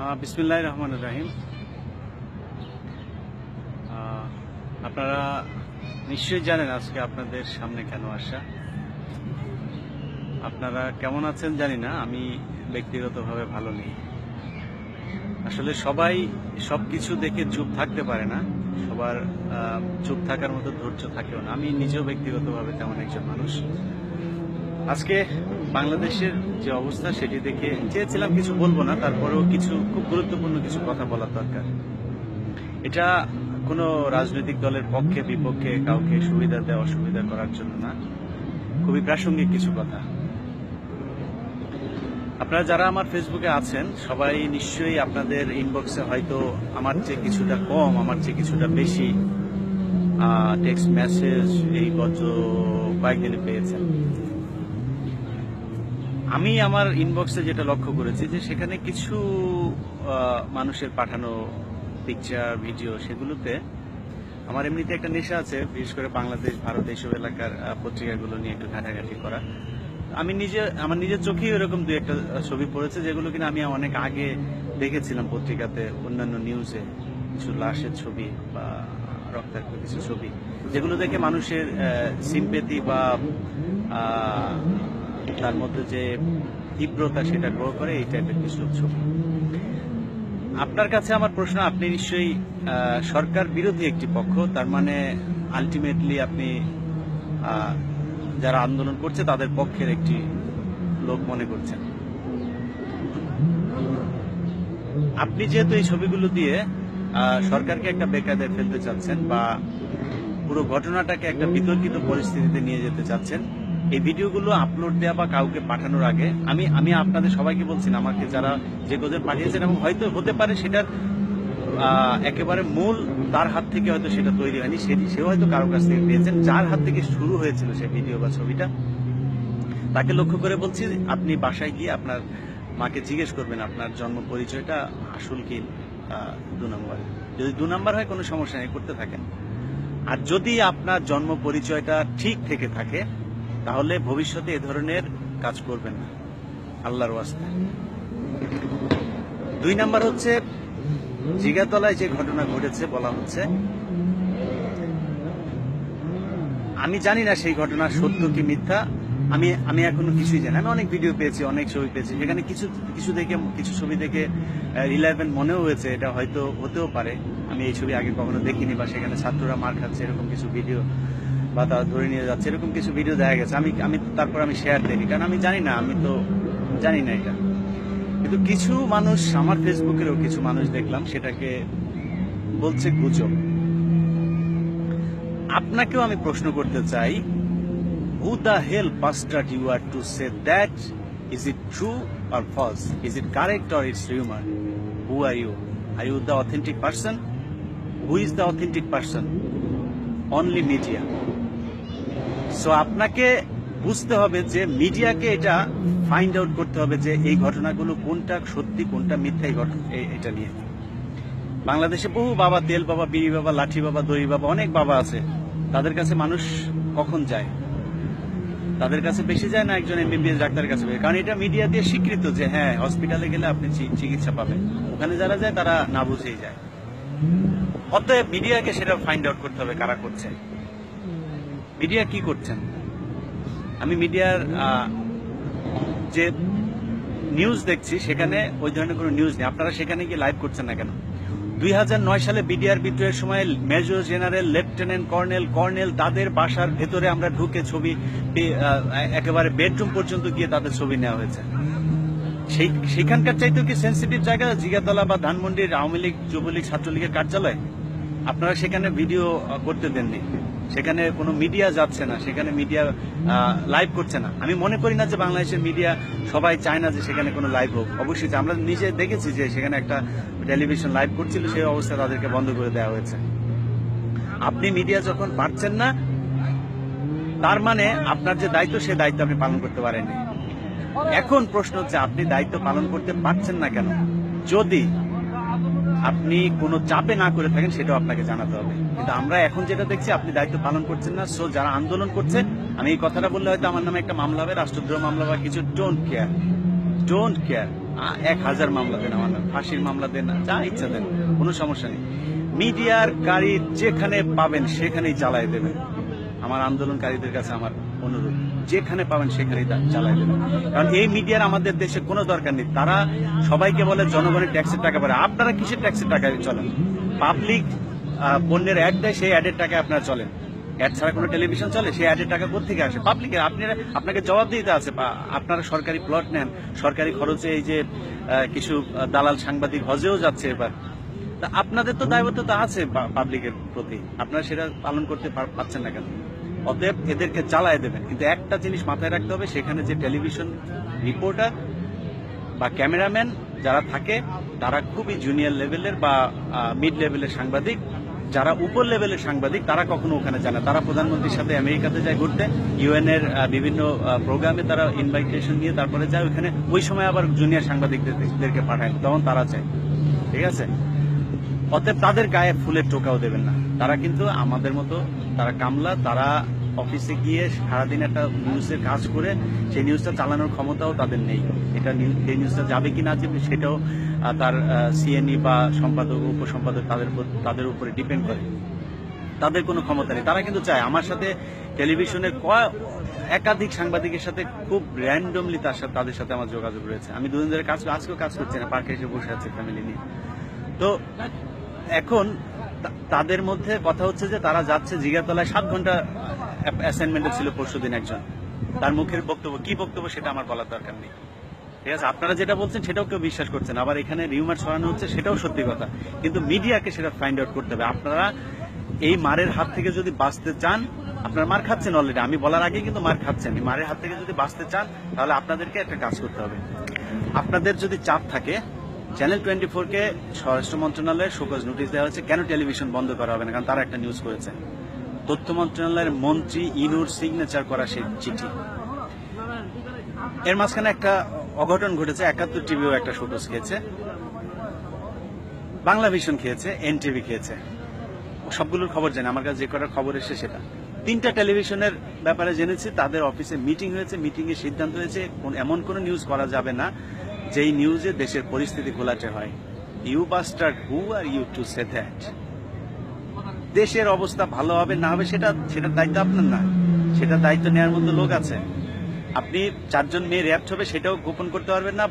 বিসমিল্লাহ রহমান রাহিম। আপনারা নিশ্চয়ই জানেন আজকে আপনাদের সামনে কেন আসা। আপনারা কেমন আছেন জানি না, আমি ব্যক্তিগতভাবে ভালো নেই। আসলে সবাই সব কিছু দেখে চুপ থাকতে পারে না। সবার চুপ থাকার মতো ধৈর্য থাকেও না। আমি নিজেও ব্যক্তিগতভাবে তেমন একজন মানুষ। আজকে বাংলাদেশের যে অবস্থা সেটি দেখে চেয়েছিলাম কিছু বলব না, তারপরেও কিছু খুব গুরুত্বপূর্ণ কিছু কথা বলার দরকার। এটা কোনো রাজনৈতিক দলের পক্ষে, বিপক্ষে, কাউকে সুবিধা দেওয়া, অসুবিধা করার জন্য না, খুবই প্রাসঙ্গিক কিছু কথা। আপনারা যারা আমার ফেসবুকে আছেন, সবাই নিশ্চয়ই আপনাদের ইনবক্সে হয়তো আমার চেয়ে কিছুটা কম, আমার চেয়ে কিছুটা বেশি টেক্সট মেসেজ এই গত কয়েকদিনে পেয়েছেন। আমি আমার ইনবক্সে যেটা লক্ষ্য করেছি যে সেখানে কিছু মানুষের পাঠানো পিকচার ভিডিও সেগুলোতে আমার এমনিতে একটা নেশা আছে, বিশেষ করে বাংলাদেশ, ভারত এইসব এলাকার পত্রিকাগুলো নিয়ে একটু ঘাটাঘাটি করা। আমি নিজে, আমার নিজের চোখেই এরকম দু একটা ছবি পড়েছে যেগুলো কিনা আমি অনেক আগে দেখেছিলাম পত্রিকাতে, অন্যান্য নিউজে কিছু লাশের ছবি বা রক্তাক্ত কিছু ছবি, যেগুলো দেখে মানুষের সিম্পেথি বা তার মধ্যে যে তীব্রতা সেটা গ্রহ করে, এই টাইপের কিছু ছবি। আপনার কাছে আমার প্রশ্ন, আপনি নিশ্চয়ই সরকার বিরোধী একটি পক্ষ, তার মানে আলটিমেটলি আপনি যারা আন্দোলন করছে, তাদের পক্ষের একটি লোক মনে করছেন। আপনি যেহেতু এই ছবিগুলো দিয়ে সরকারকে একটা বেকায়দায় ফেলতে চাচ্ছেন বা পুরো ঘটনাটাকে একটা বিতর্কিত পরিস্থিতিতে নিয়ে যেতে চাচ্ছেন এই ভিডিওগুলো আপলোড দেওয়া বা কাউকে পাঠানোর আগে আমি আমি আপনাদের সবাইকে বলছি আমাকে যারা যে কোদের পাঠিয়েছেন এবং হয়তো হতে পারে সেটার একেবারে মূল তার হাত থেকে হয়তো সেটা তৈরি হয়নি সেটি সেও হয়তো কারও কাছ থেকে পেয়েছেন, যার হাত থেকে শুরু হয়েছিল সেই ভিডিও বা ছবিটা। তাকে লক্ষ্য করে বলছি, আপনি বাসায় গিয়ে আপনার মাকে জিজ্ঞেস করবেন, আপনার জন্ম পরিচয়টা আসল কি দু নম্বর। যদি দু নম্বর হয়, কোনো সমস্যা নেই, করতে থাকেন। আর যদি আপনার জন্ম পরিচয়টা ঠিক থেকে থাকে তাহলে ভবিষ্যতে এ ধরনের কাজ করবেন না। আল্লাহর দুই নাম্বার হচ্ছে, জিগাতলায় যে ঘটনা ঘটেছে বলা হচ্ছে, আমি জানি না সেই ঘটনা সত্য কি মিথ্যা। আমি আমি এখনও কিছুই জানি আমি অনেক ভিডিও পেয়েছি, অনেক ছবি পেয়েছি। সেখানে কিছু কিছু দেখে, কিছু ছবি দেখে রিলায়েবেল মনেও হয়েছে, এটা হয়তো হতেও পারে। আমি এই ছবি আগে কখনো দেখিনি বা সেখানে ছাত্ররা মার খাচ্ছে, এরকম কিছু ভিডিও বা তারা ধরে নিয়ে যাচ্ছে, এরকম কিছু ভিডিও দেখা গেছে। আমি আমি তারপর আমি শেয়ার দেখি কারণ আমি জানি না, আমি তো জানি না এটা। কিন্তু কিছু মানুষ, আমার ফেসবুকেরও কিছু মানুষ দেখলাম, সেটাকে বলছে গুজব। আপনাকেও আমি প্রশ্ন করতে চাই who the hell bastard you are to say that is it true or false is it correct or it's rumour who are you are you the authentic person who is the authentic person only media so আপনাকে বুঝতে হবে যে মিডিয়াকে এটা find out করতে হবে যে এই ঘটনাগুলো কোনটা সত্যি, কোনটা মিথ্যা এই ঘটনা এটা নিয়ে। বাংলাদেশে বহু বাবা, তেল বাবা, বিড়ি বাবা, লাঠি বাবা দই বাবা, অনেক বাবা আছে। তাদের কাছে মানুষ কখন যায়? তাদের কাছে বেশি যায় না একজন এমবিবিএস ডাক্তারের কাছে কারণ এটা মিডিয়া দিয়ে স্বীকৃত যে হ্যাঁ হসপিটালে গেলে আপনি চিকিৎসা পাবেন। ওখানে যারা যায়, তারা না বুঝেই যায়। অতএব মিডিয়াকে সেটা ফাইন্ড আউট করতে হবে কারা করছে। মিডিয়া কি করছেন? আমি মিডিয়ার যে নিউজ দেখছি, সেখানে ওই ধরনের কোনো নিউজ নেই। আপনারা সেখানে গিয়ে লাইভ করছেন না কেন? দুই সালে বিডিআর বিদ্রোহের সময় major general, lieutenant colonel colonel তাদের বাসার ভেতরে আমরা ঢুকে ছবি একেবারে বেডরুম পর্যন্ত গিয়ে তাদের ছবি নেওয়া হয়েছে। সেই, সেখানকার চাইতেও কি সেন্সিটিভ জায়গা? জিগাতলা বা ধানমন্ডির আওয়ামী লীগ, যুবলীগ, ছাত্রলীগের কার্যালয়? আপনারা সেখানে ভিডিও করতে দেননি। সেখানে কোনো মিডিয়া যাচ্ছে না, সেখানে মিডিয়া লাইভ করছে না। আমি মনে করি না যে বাংলাদেশের মিডিয়া সবাই চায় না যে সেখানে কোনো লাইভ হোক। অবশ্যই। আমরা নিজে দেখেছি যে সেখানে একটা টেলিভিশন লাইভ করছিল, সেই অবস্থা তাদেরকে বন্ধ করে দেওয়া হয়েছে। আপনি মিডিয়া যখন পারছেন না, তার মানে আপনার যে দায়িত্ব, সে দায়িত্ব আপনি পালন করতে পারেননি। এখন প্রশ্ন হচ্ছে, আপনি দায়িত্ব পালন করতে পারছেন না কেন? যদি আপনি কোনো চাপে না করে থাকেন সেটাও আপনাকে জানাতে হবে। কিন্তু আমরা এখন যেটা দেখছি আপনি দায়িত্ব পালন করছেন না। সো যারা আন্দোলন করছে আমি এই কথাটা বললে হয়তো আমার নামে একটা মামলা হবে রাষ্ট্রদ্রোহ মামলা বা কিছু ডোন্ট কেয়ার ডোন্ট কেয়ার এক হাজার মামলা দেন আমার নামে, ফাঁসির মামলা দেন যা ইচ্ছা দেন কোনো সমস্যা নেই। মিডিয়ার গাড়ি যেখানে পাবেন সেখানেই চালায় দেবেন। আমার আন্দোলনকারীদের কাছে আমার অনুরোধ। যেখানে পাবেন সেখানেই চালায় দেবেন। কারণ এই মিডিয়ার আমাদের দেশে কোনো দরকার নেই। তারা সবাইকে বলে জনগণের ট্যাক্সের টাকা পারে আপনারা কিসের ট্যাক্সের টাকায় চলেন? পাবলিক পণ্যের অ্যাড দেয়, সেই অ্যাডের টাকায় আপনারা চলেন। অ্যাড ছাড়া কোনো টেলিভিশন চলে, সেই অ্যাডের টাকা কোথেকে আসে? পাবলিকের আপনারা, আপনাকে জবাব দিতে আছে আপনারা সরকারি প্লট নেন, সরকারি খরচে এই যে কিছু দালাল সাংবাদিক হজেও যাচ্ছে এবার। আপনাদের তো দায়বদ্ধতা আছে পাবলিকের প্রতি। আপনারা সেটা পালন করতে পারছেন না কেন? অতএব এদেরকে চালায় দেবেন। কিন্তু একটা জিনিস মাথায় রাখতে হবে, সেখানে যে টেলিভিশন রিপোর্টার বা ক্যামেরাম্যান যারা থাকে, তারা খুবই জুনিয়র লেভেলের বা মিড লেভেলের সাংবাদিক। যারা উপর লেভেলের সাংবাদিক, তারা কখনো ওখানে যায় না। তারা প্রধানমন্ত্রীর সাথে আমেরিকাতে যায় ঘুরতে। ইউএন এর বিভিন্ন প্রোগ্রামে তারা ইনভাইটেশন নিয়ে তারপরে যায়। ওখানে ওই সময় আবার জুনিয়র সাংবাদিকদেরকে পাঠায়। তখন তারা চায় ঠিক আছে? অতএব তাদের গায়ে ফুলের টোকাও দেবেন না। তারা কিন্তু আমাদের মতো, তারা কামলা, তারা অফিসে গিয়ে সারাদিন একটা নিউজের কাজ করে, সেই নিউজটা চালানোর ক্ষমতাও তাদের নেই। এটা এই নিউজটা যাবে কি না যাবে সেটাও তার সিএনই বা সম্পাদক, উপসম্পাদক তাদের তাদের উপরে ডিপেন্ড করে। তাদের কোনো ক্ষমতা নেই। তারা কিন্তু চায়, আমার সাথে টেলিভিশনের একাধিক সাংবাদিকের সাথে খুব র্যান্ডমলি তার সাথে, তাদের সাথে আমার যোগাযোগ রয়েছে। আমি দুদিন ধরে কাজ, আজকেও কাজ করছি না, পার্কে এসে বসে আছি ফ্যামিলি নিয়ে। তো এখন তাদের মধ্যে কথা হচ্ছে যে তারা যাচ্ছে জিগাতলায় সাত ঘণ্টা অ্যাসাইনমেন্টে ছিল পরশু দিন একজন। তার মুখের বক্তব্য, কি বক্তব্য সেটা আমার বলার দরকার নেই। ঠিক আছে? আপনারা যেটা বলছেন সেটাও কেউ বিশ্বাস করছেন আবার এখানে রিউমার ছড়ানো হচ্ছে সেটাও সত্যি কথা। কিন্তু মিডিয়াকে সেটা ফাইন্ড আউট করতে হবে। আপনারা এই মারের হাত থেকে যদি বাঁচতে চান, আপনারা মার খাচ্ছেন অলরেডি আমি বলার আগে কিন্তু মার খাচ্ছেন। মারের হাত থেকে যদি বাঁচতে চান, তাহলে আপনাদেরকে একটা কাজ করতে হবে। আপনাদের যদি চাপ থাকে চ্যানেল টোয়েন্টি ফোর কে স্বরাষ্ট্র মন্ত্রণালয়ের শোকজ নোটিশ দেওয়া হয়েছে, কেন টেলিভিশন বন্ধ করা হবে না? কারণ তারা একটা নিউজ করেছে। তথ্য মন্ত্রণালয়ের মন্ত্রী ইনুর সিগনেচার করা সেই চিঠি। এর মাঝখানে একটা অঘটন ঘটেছে, একাত্তর টিভিও একটা শোকজ খেয়েছে। বাংলা ভিশন খেয়েছে, এনটিভি খেয়েছে। সবগুলোর খবর জানি, আমার কাছে যে কটার খবর এসে সেটা। তিনটা টেলিভিশনের ব্যাপারে জেনেছি, তাদের অফিসে মিটিং হয়েছে মিটিং এর সিদ্ধান্ত হয়েছে এমন কোন নিউজ করা যাবে না। যেই নিউজে দেশের পরিস্থিতি ঘোলাটে হয়। You bastard who are you to say that দেশের অবস্থা ভালো হবে, না হবে, সেটা সেটার দায়িত্ব আপনার না। সেটা দায়িত্ব নেওয়ার মতো লোক আছে। আপনি চারজন মেয়ে র্যাপ্ট হবে, সেটাও গোপন করতে পারবেন না।